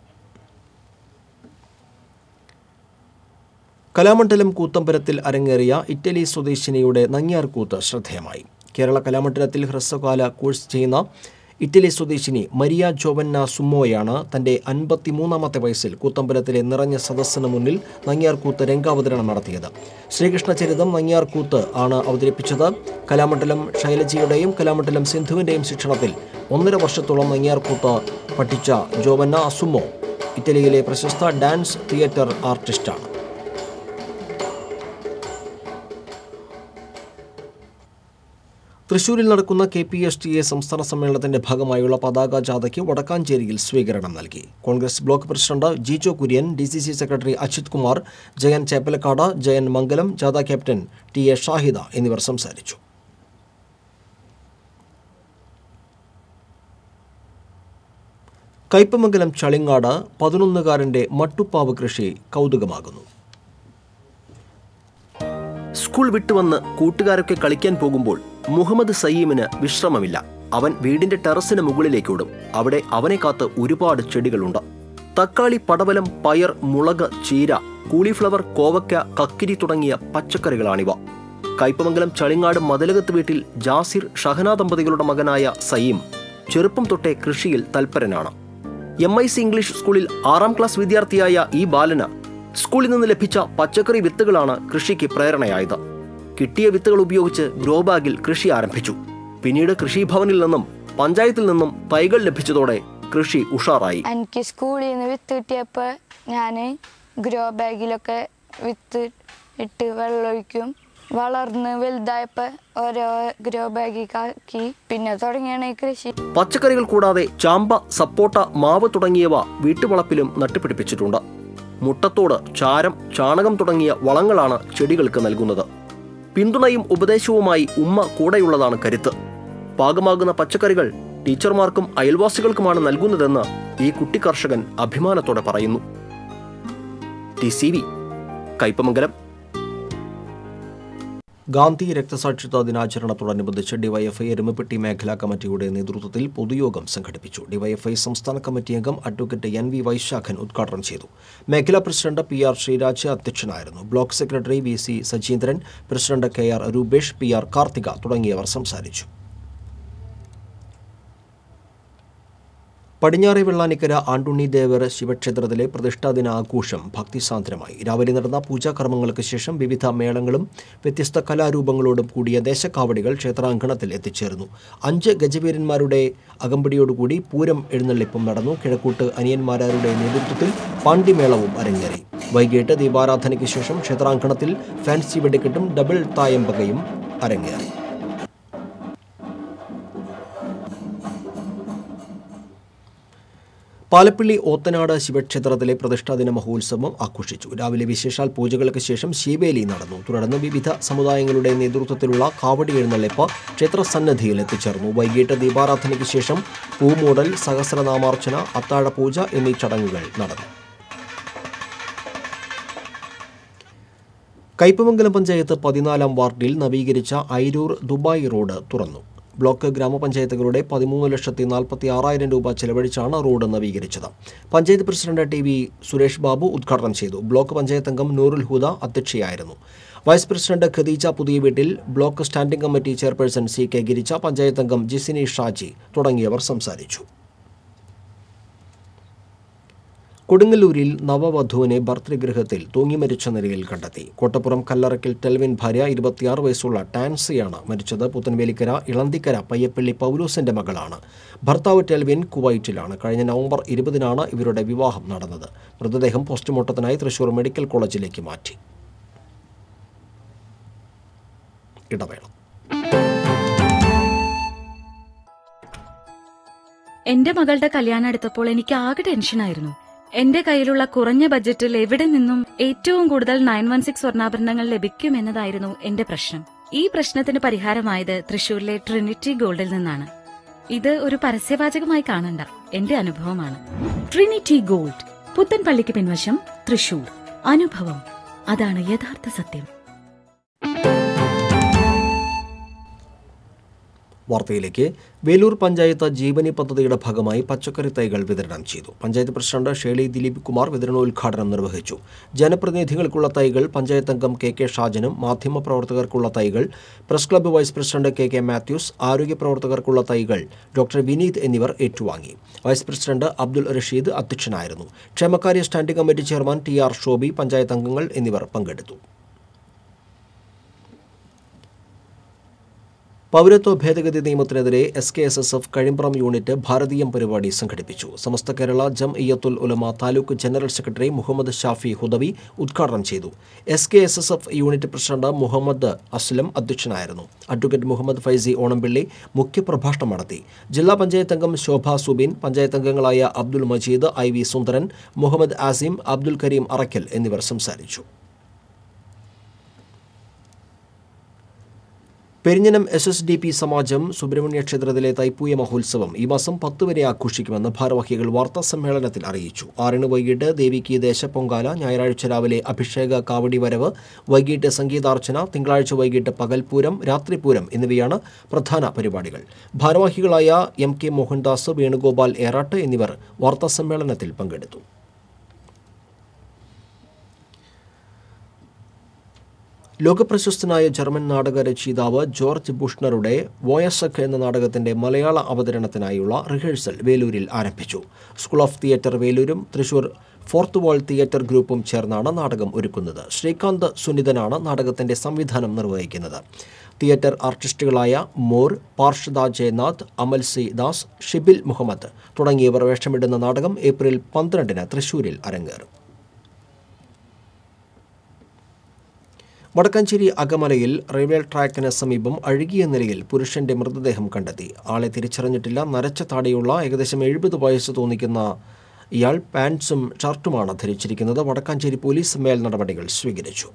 S1: കലാമണ്ഡലം കൂത്തമ്പലത്തിൽ അരങ്ങേറിയ ഇറ്റലി സ്വദേശിനിയുടെ നങ്ങിയാർകൂത്ത് ശ്രദ്ധേയമായി. കേരള കലാമണ്ഡലത്തിൽ ഹ്രസ്വകാല കോഴ്സ് ചെയ്യുന്ന ഇറ്റലി സ്വദേശിനി മരിയ ജോവന്ന സുമ്മോയാണ് തന്റെ അൻപത്തിമൂന്നാമത്തെ വയസ്സിൽ കൂത്തമ്പലത്തിലെ നിറഞ്ഞ സദസ്സിന് മുന്നിൽ നങ്ങിയാർകൂത്ത് രംഗാവതരണം നടത്തിയത്. ശ്രീകൃഷ്ണചരിതം നങ്ങിയാർകൂത്ത് ആണ് അവതരിപ്പിച്ചത്. കലാമണ്ഡലം ശൈലജയുടെയും കലാമണ്ഡലം സിന്ധുവിന്റെയും ശിക്ഷണത്തിൽ ഒന്നര വർഷത്തോളം നങ്ങിയാർകൂത്ത് പഠിച്ച ജോവന്ന അസുമോ ഇറ്റലിയിലെ പ്രശസ്ത ഡാൻസ് തിയേറ്റർ ആർട്ടിസ്റ്റാണ്. തൃശൂരിൽ നടക്കുന്ന K P S T A സംസ്ഥാന സമ്മേളനത്തിന്റെ ഭാഗമായുള്ള പതാക ജാഥയ്ക്ക് വടക്കാഞ്ചേരിയിൽ സ്വീകരണം നൽകി. Congress block president Jijo Kurian D C C secretary Achuth Kumar Jayan Cheppalakkad Jayan Mangalam ജാഥ ക്യാപ്റ്റൻ ടി എ ഷാഹിദ എന്നിവർ സംസാരിച്ചു. കയ്പമംഗലം ചളിങ്ങാട് പതിനൊന്നുകാരന്റെ മട്ടുപ്പാവ് കൃഷി കൗതുകമാകുന്നു.
S6: സ്കൂൾ വിട്ടുവന്ന് കൂട്ടുകാരൊക്കെ കളിക്കാൻ പോകുമ്പോൾ മുഹമ്മദ് സയീമിന് വിശ്രമമില്ല. അവൻ വീടിന്റെ ടെറസിന് മുകളിലേക്കോടും അവിടെ അവനെ കാത്ത് ഒരുപാട് ചെടികളുണ്ട്. തക്കാളി പടവലം പയർ മുളക് ചീര കൂളിഫ്ലവർ കോവക്ക കക്കിരി തുടങ്ങിയ പച്ചക്കറികളാണിവ. കയ്പമംഗലം ചളിങ്ങാട് മതിലകത്ത് വീട്ടിൽ ജാസിർ ഷഹന ദമ്പതികളുടെ മകനായ സയീം ചെറുപ്പം തൊട്ടേ കൃഷിയിൽ തൽപരനാണ്. എം ഐ സി ഇംഗ്ലീഷ് സ്കൂളിൽ ആറാം ക്ലാസ് വിദ്യാർത്ഥിയായ ഈ ബാലന് സ്കൂളിൽ നിന്ന് ലഭിച്ച പച്ചക്കറി വിത്തുകളാണ് കൃഷിക്ക് പ്രേരണയായത്. കിട്ടിയ വിത്തുകൾ ഉപയോഗിച്ച് ഗ്രോ ബാഗിൽ കൃഷി ആരംഭിച്ചു. പിന്നീട് കൃഷിഭവനിൽ നിന്നും പഞ്ചായത്തിൽ നിന്നും തൈകൾ ലഭിച്ചതോടെ കൃഷി ഉഷാറായി.
S9: എനിക്ക് സ്കൂളിൽ നിന്ന് വിത്ത് കിട്ടിയപ്പോൾ ഞാൻ ഗ്രോ ബാഗിലൊക്കെ വിത്ത് ഇട്ട് വെള്ളമൊഴിക്കും. വളർന്ന് വലുതായപ്പോൾ ഓരോ ഗ്രോ ബാഗിക്കാക്കി പിന്നെ തുടങ്ങിയാണ് ഈ കൃഷി.
S6: പച്ചക്കറികൾ കൂടാതെ ചാമ്പ സപ്പോട്ട മാവ് തുടങ്ങിയവ വീട്ടുവളപ്പിലും നട്ടുപിടിപ്പിച്ചിട്ടുണ്ട്. മുട്ടത്തോട് ചാരം ചാണകം തുടങ്ങിയ വളങ്ങളാണ് ചെടികൾക്ക് നൽകുന്നത്. പിന്തുണയും ഉപദേശവുമായി ഉമ്മ കൂടെയുള്ളതാണ് കരുത്ത്. പാകമാകുന്ന പച്ചക്കറികൾ ടീച്ചർമാർക്കും അയൽവാസികൾക്കുമാണ് നൽകുന്നതെന്ന് ഈ കുട്ടി കർഷകൻ അഭിമാനത്തോടെ പറയുന്നു. T C V Kaipamangalam.
S1: Gandhi രക്തസാക്ഷിത്വ ദിനാചരണത്തോടനുബന്ധിച്ച് ഡിവൈഎഫ്ഐ എരുമപ്പെട്ടി മേഖലാ കമ്മിറ്റിയുടെ നേതൃത്വത്തിൽ പൊതുയോഗം സംഘടിപ്പിച്ചു. ഡിവൈഎഫ്ഐ സംസ്ഥാന കമ്മിറ്റി അംഗം അഡ്വക്കേറ്റ് എൻ വി വൈശാഖൻ ഉദ്ഘാടനം ചെയ്തു. മേഖലാ പ്രസിഡന്റ് പി ആർ ശ്രീരാജ് അധ്യക്ഷനായിരുന്നു. Block secretary V C Sajeendran president K R Rupesh P R Karthika തുടങ്ങിയവർ സംസാരിച്ചു. പടിഞ്ഞാറെ വെള്ളാനിക്കര ആണ്ടുണ്ണി ദേവർ ശിവക്ഷേത്രത്തിലെ പ്രതിഷ്ഠാദിന ആഘോഷം ഭക്തിസാന്ദ്രമായി. രാവിലെ നടന്ന പൂജാകർമ്മങ്ങൾക്ക് ശേഷം വിവിധ മേളങ്ങളും വ്യത്യസ്ത കലാരൂപങ്ങളോടും കൂടിയ ദേശക്കാവടികൾ ക്ഷേത്രാങ്കണത്തിൽ എത്തിച്ചേർന്നു. അഞ്ച് ഗജവീരന്മാരുടെ അകമ്പടിയോടുകൂടി പൂരം എഴുന്നള്ളിപ്പും നടന്നു. കിഴക്കൂട്ട് അനിയന്മാരുടെ നേതൃത്വത്തിൽ പാണ്ഡിമേളവും അരങ്ങേറി. വൈകിട്ട് ദീപാരാധനയ്ക്ക് ശേഷം ക്ഷേത്രാങ്കണത്തിൽ ഫാൻസി വെടിക്കെട്ടും ഡബിൾ തായമ്പകയും അരങ്ങേറി. പാലപ്പള്ളി ഓത്തനാട് ശിവക്ഷേത്രത്തിലെ പ്രതിഷ്ഠാദിന മഹോത്സവം ആഘോഷിച്ചു. രാവിലെ വിശേഷാൽ പൂജകൾക്ക് ശേഷം ശിവേലി നടന്നു. തുടർന്ന് വിവിധ സമുദായങ്ങളുടെ നേതൃത്വത്തിലുള്ള കാവടി എഴുന്നള്ളിപ്പ് ക്ഷേത്രസന്നദ്ധിയിൽ എത്തിച്ചേർന്നു. വൈകിട്ട് ദീപാരാധനയ്ക്ക് ശേഷം പൂമൂടൽ സഹസ്രനാമാർച്ചന അത്താഴപൂജ എന്നീ ചടങ്ങുകൾ നടന്നു. കയ്പമംഗലം പഞ്ചായത്ത് പതിനാലാം വാർഡിൽ നവീകരിച്ച ഐരൂർ ദുബായ് റോഡ് തുറന്നു. ബ്ലോക്ക് ഗ്രാമപഞ്ചായത്തുകളുടെ പതിമൂന്ന് ലക്ഷത്തി നാൽപ്പത്തി ആറായിരം രൂപ ചെലവഴിച്ചാണ് road നവീകരിച്ചത്. Panchayat president T V Suresh Babu ഉദ്ഘാടനം ചെയ്തു. ബ്ലോക്ക് പഞ്ചായത്ത് അംഗം നൂറുൽ ഹുദ അധ്യക്ഷയായിരുന്നു. വൈസ് പ്രസിഡന്റ് ഖദീജ പുതിയ വീട്ടിൽ block standing committee chairperson C K Giricha panchayat അംഗം ജിസിനി ഷാജി തുടങ്ങിയവർ സംസാരിച്ചു. കൊടുങ്ങല്ലൂരിൽ നവവധുവിനെ ഭർത്തൃഗൃഹത്തിൽ തൂങ്ങിമരിച്ച നിലയിൽ കണ്ടെത്തി. കോട്ടപ്പുറം കല്ലറയ്ക്കൽ ടെൽവിൻ ഭാര്യ ഇരുപത്തിയാറ് വയസ്സുള്ള ടാൻസിയാണ് മരിച്ചത്. പുത്തൻവേലിക്കര ഇളന്തിക്കര പയ്യപ്പള്ളി പൗലോസിന്റെ മകളാണ്. ഭർത്താവ് ടെൽവിൻ കുവൈറ്റിലാണ്. കഴിഞ്ഞ നവംബർ ഇരുപതിനാണ് ഇവരുടെ വിവാഹം നടന്നത്. മൃതദേഹം പോസ്റ്റ്മോർട്ടത്തിനായി തൃശൂർ മെഡിക്കൽ കോളേജിലേക്ക് മാറ്റി.
S10: എന്റെ മകളുടെ കല്യാണം എടുത്തപ്പോൾ എനിക്ക് ആകെ ടെൻഷനായിരുന്നു. എന്റെ കയ്യിലുള്ള കുറഞ്ഞ ബജറ്റിൽ എവിടെ നിന്നും ഏറ്റവും കൂടുതൽ നയൻ വൺ സിക്സ് സ്വർണാഭരണങ്ങൾ ലഭിക്കും എന്നതായിരുന്നു എന്റെ പ്രശ്നം. ഈ പ്രശ്നത്തിന് പരിഹാരമായത് തൃശൂരിലെ ട്രിനിറ്റി ഗോൾഡിൽ നിന്നാണ്. ഇത് ഒരു പരസ്യവാചകമായി കാണണ്ട. എന്റെ അനുഭവമാണ്. ട്രിനിറ്റി ഗോൾഡ് പുത്തൻപള്ളിക്ക് പിൻവശം തൃശൂർ അനുഭവം. അതാണ് യഥാർത്ഥ സത്യം.
S1: വാർത്തയിലേക്ക്. വേലൂർ പഞ്ചായത്ത് ജീവനി പദ്ധതിയുടെ ഭാഗമായി പച്ചക്കറി തൈകൾ വിതരണം ചെയ്തു. പഞ്ചായത്ത് പ്രസിഡന്റ് ഷേളി ദിലീപ് കുമാർ വിതരണോദ്ഘാടനം നിർവഹിച്ചു. ജനപ്രതിനിധികൾക്കുള്ള തൈകൾ പഞ്ചായത്ത് അംഗം കെ കെ ഷാജനും മാധ്യമപ്രവർത്തകർക്കുള്ള തൈകൾ press club vice president K K Mathews ആരോഗ്യ പ്രവർത്തകർക്കുള്ള തൈകൾ ഡോക്ടർ വിനീത് എന്നിവർ ഏറ്റുവാങ്ങി. വൈസ് പ്രസിഡന്റ് അബ്ദുൾ റഷീദ് അധ്യക്ഷനായിരുന്നു. ക്ഷേമകാര്യ standing committee chairman T R Shobi panchayat അംഗങ്ങൾ എന്നിവർ പങ്കെടുത്തു. പൗരത്വ ഭേദഗതി നിയമത്തിനെതിരെ S K S S F Kazhimbram unit ഭാരതീയം പരിപാടി സംഘടിപ്പിച്ചു. Samastha Kerala Jamiyyathul Ulama taluk general secretary Muhammad Shafi Hudawi ഉദ്ഘാടനം ചെയ്തു. S K S S F unit president Muhammad Aslam അധ്യക്ഷനായിരുന്നു. അഡ്വക്കേറ്റ് മുഹമ്മദ് ഫൈസി ഓണംപിള്ളി മുഖ്യപ്രഭാഷണം നടത്തി. ജില്ലാ പഞ്ചായത്ത് അംഗം ശോഭ സുബിൻ പഞ്ചായത്ത് അംഗങ്ങളായ അബ്ദുൽ മജീദ് ഐ വി സുന്ദരൻ മുഹമ്മദ് ആസിം അബ്ദുൽ കരീം അറക്കൽ എന്നിവർ സംസാരിച്ചു. Perinjanam S S D P Samajam Subrahmanya ക്ഷേത്രത്തിലെ തൈപ്പൂയ മഹോത്സവം ഈ മാസം പത്ത് വരെ ആഘോഷിക്കുമെന്ന് ഭാരവാഹികൾ വാർത്താ സമ്മേളനത്തിൽ അറിയിച്ചു. ആറിന് വൈകിട്ട് ദേവിക്ക് ദേശപ്പൊങ്കാല ഞായറാഴ്ച രാവിലെ അഭിഷേക കാവടി വരവ് വൈകിട്ട് സംഗീതാർച്ചന തിങ്കളാഴ്ച വൈകിട്ട് പകൽപൂരം രാത്രിപൂരം എന്നിവയാണ് പ്രധാന പരിപാടികൾ. ഭാരവാഹികളായ എം കെ മോഹൻദാസ് വേണുഗോപാൽ ഏറാട്ട് എന്നിവർ വാർത്താ സമ്മേളനത്തിൽ പങ്കെടുത്തു. ലോകപ്രശസ്തനായ ജർമ്മൻ നാടക രചയിതാവ് ജോർജ് ബുഷ്ണറുടെ വോയസക് എന്ന നാടകത്തിന്റെ മലയാള അവതരണത്തിനായുള്ള റിഹേഴ്സൽ വേലൂരിൽ ആരംഭിച്ചു. സ്കൂൾ ഓഫ് തിയേറ്റർ വേലൂരും തൃശൂർ ഫോർത്ത് വാൾ തിയേറ്റർ ഗ്രൂപ്പും ചേർന്നാണ് നാടകം ഒരുക്കുന്നത്. ശ്രീകാന്ത് സുനിതനാണ് നാടകത്തിന്റെ സംവിധാനം നിർവഹിക്കുന്നത്. തിയേറ്റർ ആർട്ടിസ്റ്റുകളായ മോർ പാർഷദ ജയനാഥ് അമൽ സി ദാസ് ഷിബിൽ മുഹമ്മദ് തുടങ്ങിയവർ വേഷമിടുന്ന നാടകം ഏപ്രിൽ പന്ത്രണ്ടിന് തൃശൂരിൽ അരങ്ങേറും. വടക്കാഞ്ചേരി അകമലയിൽ റെയിൽവേ ട്രാക്കിന് സമീപം അഴുകിയ നിലയിൽ പുരുഷന്റെ മൃതദേഹം കണ്ടെത്തി. ആളെ തിരിച്ചറിഞ്ഞിട്ടില്ല. നരച്ച താടിയുള്ള ഏകദേശം എഴുപത് വയസ്സ് തോന്നിക്കുന്ന ഇയാൾ പാൻസും ഷർട്ടുമാണ് ധരിച്ചിരിക്കുന്നത്. വടക്കാഞ്ചേരി പോലീസ് മേൽ നടപടികൾ സ്വീകരിച്ചു.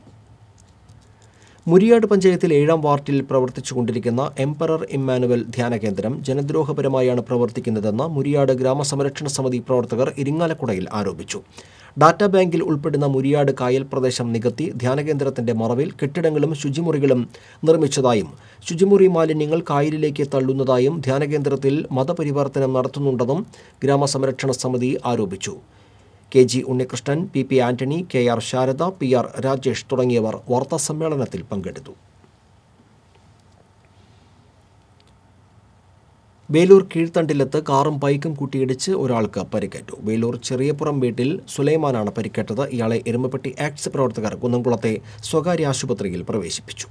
S1: മുരിയാട് പഞ്ചായത്തിൽ ഏഴാം വാർഡിൽ പ്രവർത്തിച്ചുകൊണ്ടിരിക്കുന്ന എംപറർ ഇമ്മാനുവൽ ധ്യാന കേന്ദ്രം ജനദ്രോഹപരമായാണ് പ്രവർത്തിക്കുന്നതെന്ന് മുരിയാട് ഗ്രാമസംരക്ഷണ സമിതി പ്രവർത്തകർ ഇരിങ്ങാലക്കുടയിൽ ആരോപിച്ചു. ഡാറ്റാ ബാങ്കിൽ ഉൾപ്പെടുന്ന മുരിയാട് കായൽ പ്രദേശം നികത്തി ധ്യാനകേന്ദ്രത്തിന്റെ മറവിൽ കെട്ടിടങ്ങളും ശുചിമുറികളും നിർമ്മിച്ചതായും ശുചിമുറി മാലിന്യങ്ങൾ കായലിലേക്ക് തള്ളുന്നതായും ധ്യാനകേന്ദ്രത്തിൽ മതപരിവർത്തനം നടത്തുന്നുണ്ടെന്നും ഗ്രാമസംരക്ഷണ സമിതി ആരോപിച്ചു. K G Unnikrishnan P P Antony K R Sharada P R Rajesh തുടങ്ങിയവർ വാർത്താസമ്മേളനത്തിൽ പങ്കെടുത്തു. വേലൂർ കീഴ്ത്തണ്ടിലെത്ത് കാറും ബൈക്കും കൂട്ടിയിടിച്ച് ഒരാൾക്ക് പരിക്കേറ്റു. വേലൂർ ചെറിയപ്പുറം വീട്ടിൽ സുലൈമാനാണ് പരിക്കേറ്റത്. ഇയാളെ എരുമപ്പെട്ടി ആക്ട്സ് പ്രവർത്തകർ കുന്നംകുളത്തെ സ്വകാര്യ ആശുപത്രിയിൽ പ്രവേശിപ്പിച്ചു.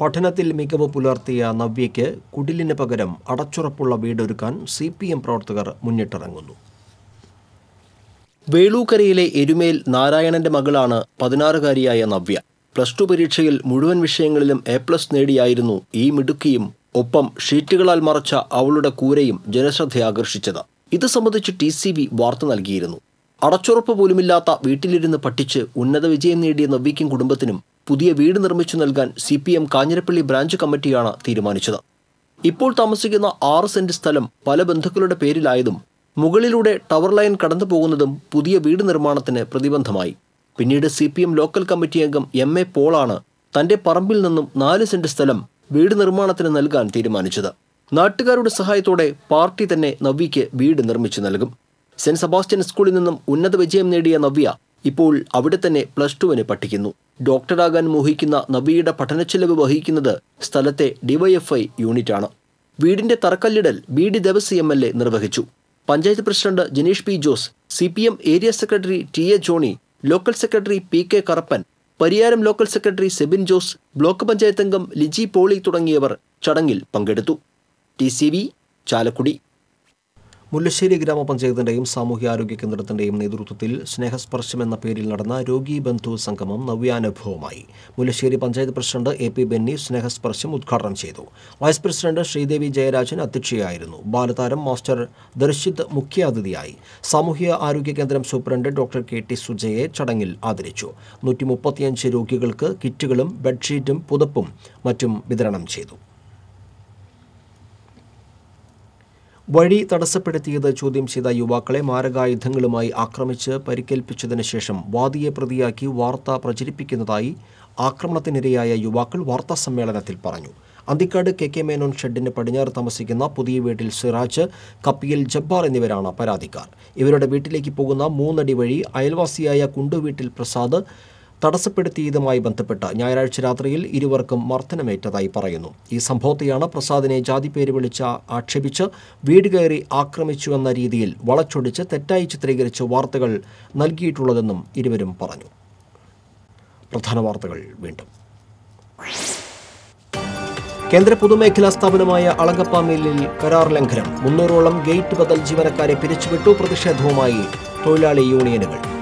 S1: പഠനത്തിൽ മികവ് പുലർത്തിയ നവ്യയ്ക്ക് കുടിലിന് പകരം അടച്ചുറപ്പുള്ള വീടൊരുക്കാൻ സി പി എം പ്രവർത്തകർ മുന്നിട്ടിറങ്ങുന്നു.
S6: വേളൂക്കരയിലെ എരുമേൽ നാരായണന്റെ മകളാണ് പതിനാറുകാരിയായ നവ്യ. പ്ലസ് ടു പരീക്ഷയിൽ മുഴുവൻ വിഷയങ്ങളിലും എ പ്ലസ് നേടിയായിരുന്നു ഈ മിടുക്കിയും ഒപ്പം ഷീറ്റുകളാൽ മറച്ച അവളുടെ കൂരയും ജനശ്രദ്ധയാകർഷിച്ചത്. ഇത് സംബന്ധിച്ച് ടി സി വി വാർത്ത നൽകിയിരുന്നു. അടച്ചുറപ്പ് പോലുമില്ലാത്ത വീട്ടിലിരുന്ന് പഠിച്ച് ഉന്നത വിജയം നേടിയ നവ്യയ്ക്കും കുടുംബത്തിനും പുതിയ വീട് നിർമ്മിച്ചു നൽകാൻ C P M Kanjirappally branch കമ്മിറ്റിയാണ് തീരുമാനിച്ചത്. ഇപ്പോൾ താമസിക്കുന്ന ആറ് സെന്റ് സ്ഥലം പല ബന്ധുക്കളുടെ പേരിലായതും മുകളിലൂടെ ടവർ ലൈൻ കടന്നു പോകുന്നതും പുതിയ വീട് നിർമ്മാണത്തിന് പ്രതിബന്ധമായി. പിന്നീട് C P M local committee അംഗം എം എ പോളാണ് തന്റെ പറമ്പിൽ നിന്നും നാല് സെന്റ് സ്ഥലം വീട് നിർമ്മാണത്തിന് നൽകാൻ തീരുമാനിച്ചത്. നാട്ടുകാരുടെ സഹായത്തോടെ പാർട്ടി തന്നെ നവ്യയ്ക്ക് വീട് നിർമ്മിച്ചു നൽകും. സെന്റ് സെബാസ്റ്റ്യൻ സ്കൂളിൽ നിന്നും ഉന്നത വിജയം നേടിയ നവ്യ ഇപ്പോൾ അവിടെ തന്നെ പ്ലസ് ടുവിന് പഠിക്കുന്നു. ഡോക്ടറാകാൻ മോഹിക്കുന്ന നവ്യയുടെ പഠനച്ചെലവ് വഹിക്കുന്നത് സ്ഥലത്തെ ഡിവൈഎഫ്ഐ യൂണിറ്റാണ്. വീടിന്റെ തറക്കല്ലിടൽ B D Devasi M L A നിർവഹിച്ചു. Panchayat president Janeesh P Jose C P M area secretary T A Johny local secretary P K Karappan Pariyaram local secretary Sebin Jose block panchayat അംഗം ലിജി പോളി തുടങ്ങിയവർ ചടങ്ങിൽ പങ്കെടുത്തു. T Chalakudy.
S1: Mullassery ഗ്രാമപഞ്ചായത്തിന്റെയും സാമൂഹ്യാരോഗ്യ കേന്ദ്രത്തിന്റെയും നേതൃത്വത്തിൽ സ്നേഹസ്പർശം എന്ന പേരിൽ നടന്ന രോഗി ബന്ധു സംഗമം നവ്യാനുഭവമായി. Mullassery panchayat president A P Benny സ്നേഹസ്പർശം ഉദ്ഘാടനം ചെയ്തു. വൈസ് പ്രസിഡന്റ് ശ്രീദേവി ജയരാജൻ അധ്യക്ഷയായിരുന്നു. ബാലതാരം മാസ്റ്റർ ദർശിത് മുഖ്യാതിഥിയായി. സാമൂഹ്യ ആരോഗ്യ കേന്ദ്രം സൂപ്രണ്ട് ഡോക്ടർ കെ ടി സുജയെ ചടങ്ങിൽ ആദരിച്ചു. നൂറ്റി രോഗികൾക്ക് കിറ്റുകളും ബെഡ്ഷീറ്റും പുതപ്പും മറ്റും വിതരണം ചെയ്തു. വഴി തടസ്സപ്പെടുത്തിയത് ചോദ്യം ചെയ്ത യുവാക്കളെ മാരകായുധങ്ങളുമായി ആക്രമിച്ച് പരിക്കേൽപ്പിച്ചതിന് ശേഷം വാദിയെ പ്രതിയാക്കി വാർത്ത പ്രചരിപ്പിക്കുന്നതായി ആക്രമണത്തിനിരയായ യുവാക്കൾ വാർത്താ സമ്മേളനത്തിൽ പറഞ്ഞു. അന്തിക്കാട് കെ കെ മേനോൻ ഷെഡിന് പടിഞ്ഞാറ് താമസിക്കുന്ന പുതിയ വീട്ടിൽ സിറാജ് കപ്പിയിൽ ജബ്ബാർ എന്നിവരാണ് പരാതിക്കാർ. ഇവരുടെ വീട്ടിലേക്ക് പോകുന്ന മൂന്നടി വഴി അയൽവാസിയായ കുണ്ടുവീട്ടിൽ പ്രസാദ് തടസ്സപ്പെടുത്തിയതുമായി ബന്ധപ്പെട്ട് ഞായറാഴ്ച രാത്രിയിൽ ഇരുവർക്കും മർദ്ദനമേറ്റതായി പറയുന്നു. ഈ സംഭവത്തെയാണ് പ്രസാദിനെ ജാതിപേര് വിളിച്ച ആക്ഷേപിച്ച് വീട് കയറി ആക്രമിച്ചുവെന്ന രീതിയിൽ വളച്ചൊടിച്ച് തെറ്റായി ചിത്രീകരിച്ച് വാർത്തകൾ നൽകിയിട്ടുള്ളതെന്നും ഇരുവരും പറഞ്ഞു. പ്രധാന വാർത്തകൾ വീണ്ടും. കേന്ദ്ര പൊതുമേഖലാ സ്ഥാപനമായ അളങ്കപ്പ മില്ലിൽ കരാർ ലംഘനം. മുന്നൂറോളം ഗേറ്റ് ബദൽ ജീവനക്കാരെ പിരിച്ചുവിട്ടു. പ്രതിഷേധവുമായി തൊഴിലാളി യൂണിയനുകൾ.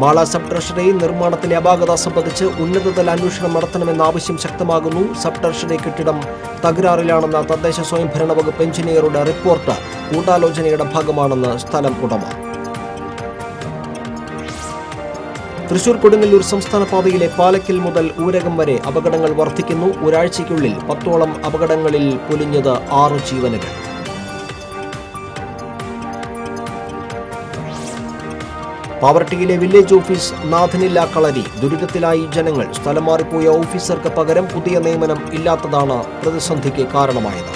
S1: മാള സബ് ട്രഷറി നിർമ്മാണത്തിലെ അപാകത സംബന്ധിച്ച് ഉന്നതതല അന്വേഷണം നടത്തണമെന്ന ആവശ്യം ശക്തമാകുന്നു. സബ് ട്രഷറി കെട്ടിടം തകരാറിലാണെന്ന തദ്ദേശ സ്വയംഭരണ വകുപ്പ് എഞ്ചിനീയറുടെ റിപ്പോർട്ട് കൂട്ടാലോചനയുടെ ഭാഗമാണെന്ന് സ്ഥലം ഉടമ. തൃശൂർ കൊടുങ്ങല്ലൂർ സംസ്ഥാന പാതയിലെ പാലക്കൽ മുതൽ ഊരകം വരെ അപകടങ്ങൾ വർദ്ധിക്കുന്നു. ഒരാഴ്ചയ്ക്കുള്ളിൽ പത്തോളം അപകടങ്ങളിൽ പൊലിഞ്ഞത് ആറ് ജീവനുകൾ. പാവർട്ടിയിലെ വില്ലേജ് ഓഫീസ് നാഥനില്ല കളരി. ദുരിതത്തിലായി ജനങ്ങൾ. സ്ഥലം മാറിപ്പോയ ഓഫീസർക്ക് പകരം പുതിയ നിയമനം ഇല്ലാത്തതാണ് പ്രതിസന്ധിക്ക് കാരണമായത്.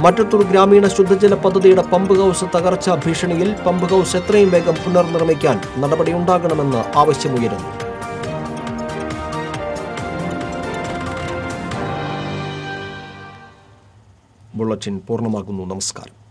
S1: മറ്റത്തൂർ ഗ്രാമീണ ശുദ്ധജല പദ്ധതിയുടെ പമ്പ് ഹൗസ് തകർച്ച ഭീഷണിയിൽ പമ്പ് ഹൗസ് എത്രയും വേഗം പുനർനിർമ്മിക്കാൻ നടപടിയുണ്ടാകണമെന്ന് ആവശ്യമുയരുന്നു. ബുള്ളറ്റിൻ പൂർണമാകുന്നു. നമസ്കാരം.